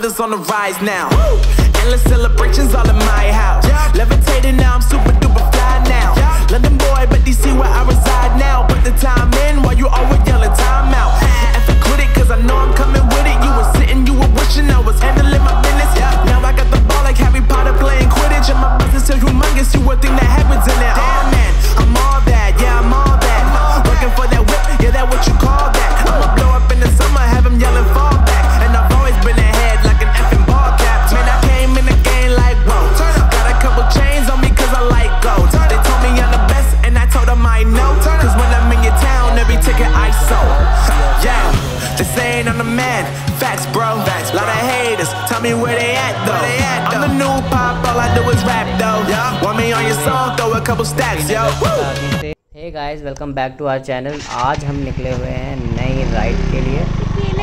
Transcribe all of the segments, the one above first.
brothers on the rise now. Endless celebrations all in my house. Levitating now, I'm super duper fly now. London boy, but DC where I reside now. Put the time in while you always yelling time out. If I quit it, cause I know I'm coming with it. You were sitting, you were wishing I was handling my business. Now I got the ball like Harry Potter playing Quidditch. And my business is humongous, you would think that me where they at though. They at, though. I'm the new pop, all I do is rap though. Yeah. Want me on your song, throw a couple stacks, yo. Woo! Hey guys welcome back to our channel आज हम निकले हुए हैं नई ride के लिए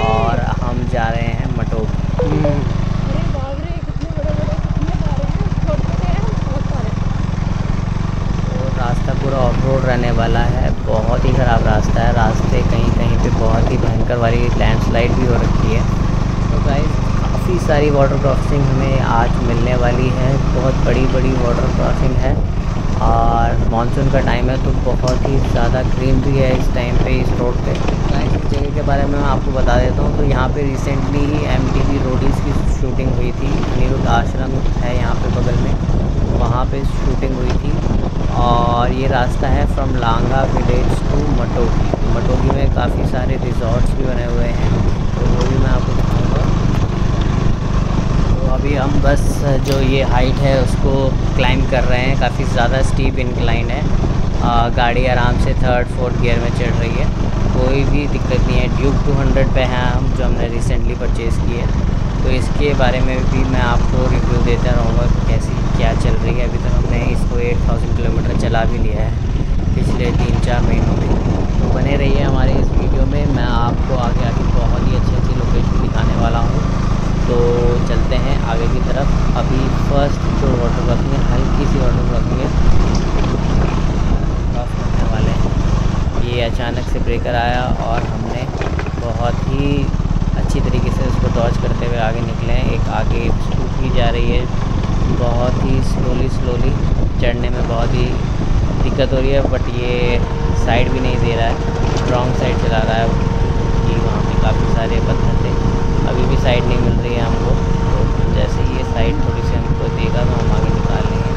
और हम जा रहे हैं मटोक अरे बाप रे कितने बड़े बड़े कितने सारे हैं छोटे हैं बहुत सारे तो रास्ता पूरा ऑफ़ रोड रहने वाला है बहुत ही ख़राब रास्ता है रास्ते कहीं कहीं पे बहुत ही भयंकर वाली लैंडस्लाइड भी हो रखी है तो गाइस काफ़ी सारी वाटर क्रॉसिंग हमें आज मिलने वाली है। बहुत बड़ी बड़ी वाटर क्रॉसिंग है और मानसून का टाइम है तो बहुत ही ज़्यादा क्रीम भी है इस टाइम पे, इस रोड पे। इस जगह के बारे में मैं आपको बता देता हूँ तो यहाँ पे रिसेंटली ही एम टी रोडीज़ की शूटिंग हुई थी। अनिरुद्ध आश्रम है यहाँ पे बगल में। वहाँ पे शूटिंग हुई थी और ये रास्ता है फ्रॉम लांगा विलेज टू मटोगी मटोगी में काफ़ी सारे रिजॉर्ट्स भी बने हुए हैं तो वो भी मैं आपको तो अभी हम बस जो ये हाइट है उसको क्लाइम कर रहे हैं। काफ़ी ज़्यादा स्टीप इंक्लाइन है। आ, गाड़ी आराम से थर्ड फोर्थ गियर में चढ़ रही है। कोई भी दिक्कत नहीं है। ड्यूक 200 पे हैं हम जो हमने रिसेंटली परचेज़ की है। तो इसके बारे में भी मैं आपको रिव्यू देता रहूँगा कि कैसी क्या चल रही है। अभी तक तो हमने इसको 8000 किलोमीटर चला भी लिया है पिछले तीन चार महीनों में। तो बने रहिए हमारे इस वीडियो में। मैं आपको आगे आगे बहुत ही अच्छी अच्छी लोकेशन दिखाने वाला हूँ तो चलते हैं आगे की तरफ़ अभी फ़र्स्ट जो वाटर क्रॉसिंग है, हल्की सी वाटर क्रॉसिंग है क्रॉस करने वाले हैं। ये अचानक से ब्रेकर आया और हमने बहुत ही अच्छी तरीके से उसको डॉज करते हुए आगे निकले हैं। एक आगे स्कूटी जा रही है। बहुत ही स्लोली स्लोली चढ़ने में बहुत ही दिक्कत हो रही है बट ये साइड भी नहीं दे रहा है। रॉन्ग साइड चला रहा है। कि वहाँ पे काफ़ी सारे पत्थर थे। अभी भी साइड नहीं मिल रही है हमको। साइड थोड़ी सी हमको देगा तो हम आगे निकाल लेंगे।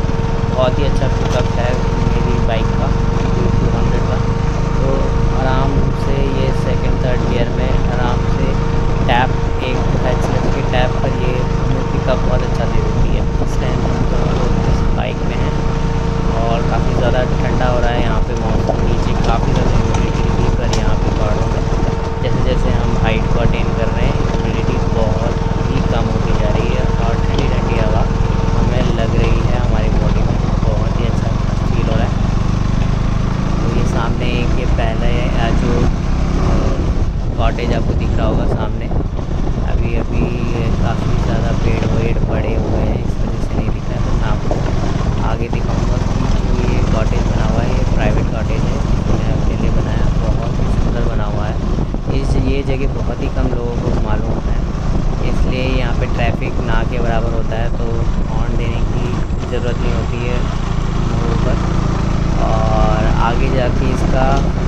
बहुत ही अच्छा पिकअप है मेरी बाइक का टू हंड्रेड का तो आराम से ये सेकंड थर्ड गियर में आराम से टैप एक एक्सलेटर के टैप पर ये हमें पिकअप बहुत अच्छा दे देती है इस टाइम हम लोग इस बाइक में हैं और काफ़ी ज़्यादा ठंडा हो रहा है यहाँ पे मौसम नीचे काफ़ी ज़्यादा ह्यूमिडिटी रिलीव कर यहाँ पे पहाड़ों में जैसे जैसे हम हाइट को अटेन कर रहे हैं ह्यूमिडिटी बहुत ही कम होती जा रही है और ठंडी ठंडी हवा हमें लग रही है हमारी बॉडी में बहुत ही अच्छा फील हो रहा है तो ये सामने एक ये पहले अ, जो कॉटेज आपको दिख रहा होगा सामने अभी अभी काफ़ी ज़्यादा पेड़ वेड़ पड़े हुए हैं इस वजह से नहीं दिख रहा है तो मैं आपको आगे दिखाऊँगा कि जो ये कॉटेज बना हुआ है ये प्राइवेट कॉटेज है मैंने अपने लिए बनाया बहुत ही सुंदर बना हुआ है इस ये जगह बहुत ही कम लोगों को मालूम है इसलिए यहाँ पे ट्रैफ़िक ना के बराबर होता है तो हॉर्न देने की ज़रूरत नहीं होती है मोड़ पर और आगे जाके इसका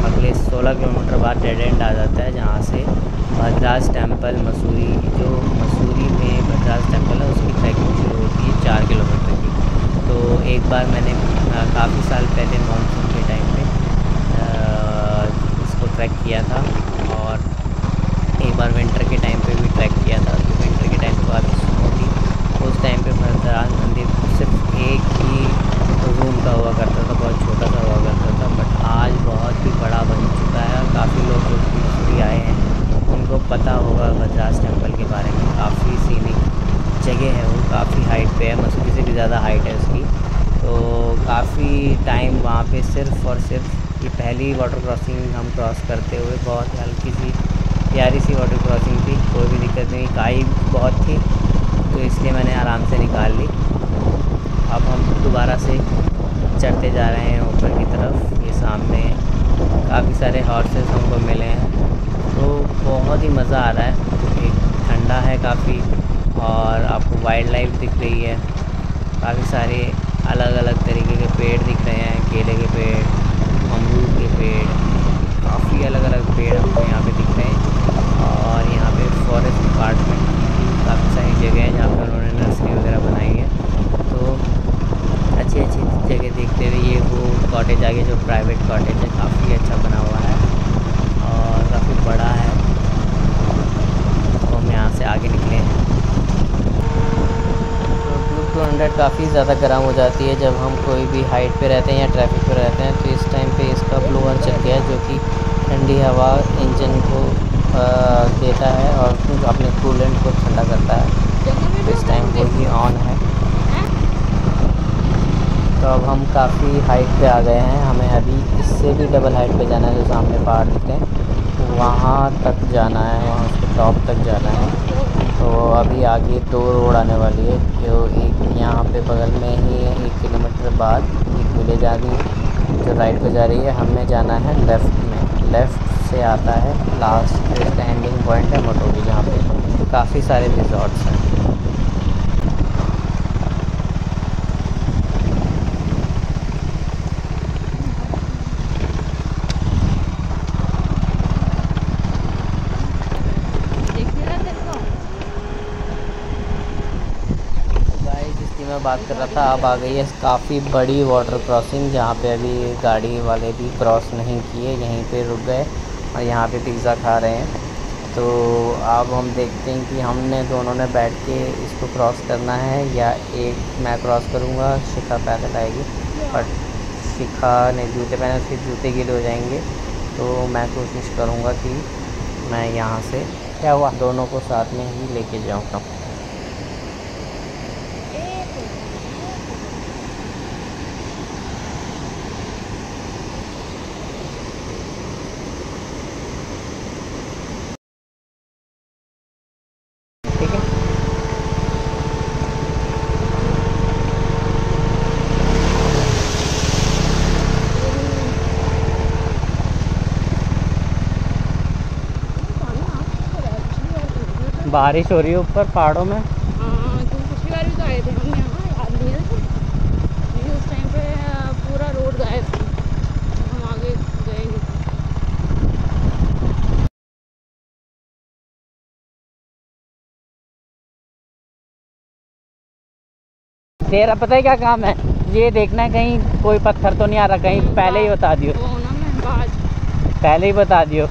अगले 16 किलोमीटर बाद डेड एंड आ जाता है, जहाँ से भद्रास टेंपल मसूरी, जो मसूरी में भद्रास टेंपल है, उसकी ट्रैकिंग शुरू होती है चार किलोमीटर की। तो एक बार मैंने काफ़ी साल पहले मानसून के टाइम पे अ, इसको ट्रैक किया था और एक बार विंटर के टाइम पे भी ट्रैक किया था तो विंटर के टाइम पे काफ़ी स्नो थी उस टाइम पे भद्राज मंदिर सिर्फ़ एक ही रूम का हुआ करता था बहुत छोटा सा हुआ करता था बट आज बहुत ही बड़ा बन चुका है और काफ़ी लोग जो कि मसूरी आए हैं उनको पता होगा भद्राज टेंपल के बारे में काफ़ी सीनिक जगह है वो काफ़ी हाइट पे है मसूरी से भी ज़्यादा हाइट है उसकी। तो काफ़ी टाइम वहाँ पे सिर्फ़ और सिर्फ़ ये पहली वाटर क्रॉसिंग हम क्रॉस करते हुए बहुत हल्की सी, प्यारी सी वाटर क्रॉसिंग थी, कोई भी दिक्कत नहीं, काई बहुत थी तो इसलिए मैंने आराम से निकाल ली। अब हम दोबारा से चढ़ते जा रहे हैं ऊपर की तरफ़, ये सामने काफ़ी सारे हॉर्सेस हमको मिले हैं तो बहुत ही मज़ा आ रहा है। ठंडा है काफ़ी, और आपको वाइल्ड लाइफ दिख रही है। काफ़ी सारे अलग अलग तरीके के पेड़ दिख रहे हैं, केले के पेड़, अमरूद के पेड़, काफ़ी अलग अलग पेड़ हमको यहाँ पे दिख रहे हैं। और यहाँ पे फॉरेस्ट डिपार्टमेंट काफ़ी सारी जगह है जहाँ पे उन्होंने नर्सरी वगैरह बनाई है। तो अच्छी अच्छी जगह देखते हुए ये वो कॉटेज आगे जो प्राइवेट कॉटेज है, काफ़ी अच्छा बना हुआ है और काफ़ी बड़ा है। तो हम यहाँ से आगे निकले हैं। टू हंड्रेड काफ़ी ज़्यादा गर्म हो जाती है जब हम कोई भी हाइट पे रहते हैं या ट्रैफ़िक पे रहते हैं तो इस टाइम पे इसका ब्लोअर चल गया जो कि ठंडी हवा इंजन को आ, देता है और अपने कूलेंट को ठंडा करता है। तो इस टाइम वो ही ऑन है। तो अब हम काफ़ी हाइट पे आ गए हैं। हमें अभी इससे भी डबल हाइट पे जाना है जो सामने पहाड़ दिखते हैं। वहाँ तक जाना है वहाँ उसके टॉप तक जाना है। अभी आगे दो रोड आने वाली है, जो एक यहाँ पे बगल में ही है, एक किलोमीटर बाद एक विलेज आ गई जो राइट पे जा रही है। हमें जाना है लेफ़्ट में, लेफ़्ट से आता है, लास्ट एंडिंग पॉइंट है मोटोगी जहाँ पे काफ़ी सारे रिजॉर्ट्स हैं देखते रहा तेरे को गाइस जिसकी मैं बात कर रहा था, अब आ गई है काफ़ी बड़ी वाटर क्रॉसिंग जहाँ पे अभी गाड़ी वाले भी क्रॉस नहीं किए, यहीं पे रुक गए और यहाँ पे पिज़्ज़ा खा रहे हैं। तो अब हम देखते हैं कि हमने दोनों ने बैठ के इसको क्रॉस करना है या एक मैं क्रॉस करूँगा, शिखा पैदल आएगी। और शिखा ने जूते पहने, उसके जूते गीले हो जाएँगे। तो मैं कोशिश करूँगा कि मैं यहाँ से, क्या हुआ? दोनों को साथ में ही लेके जाऊँगा ठीक है पानी आ तो रहा है, पिछली बार तो नहीं था। बारिश हो रही है ऊपर पहाड़ों में। हाँ तो तो है तेरा पता है क्या काम है? ये देखना है कहीं कोई पत्थर तो नहीं आ रहा कहीं पहले ही बता दियो। ना मैं पहले ही बता दियो।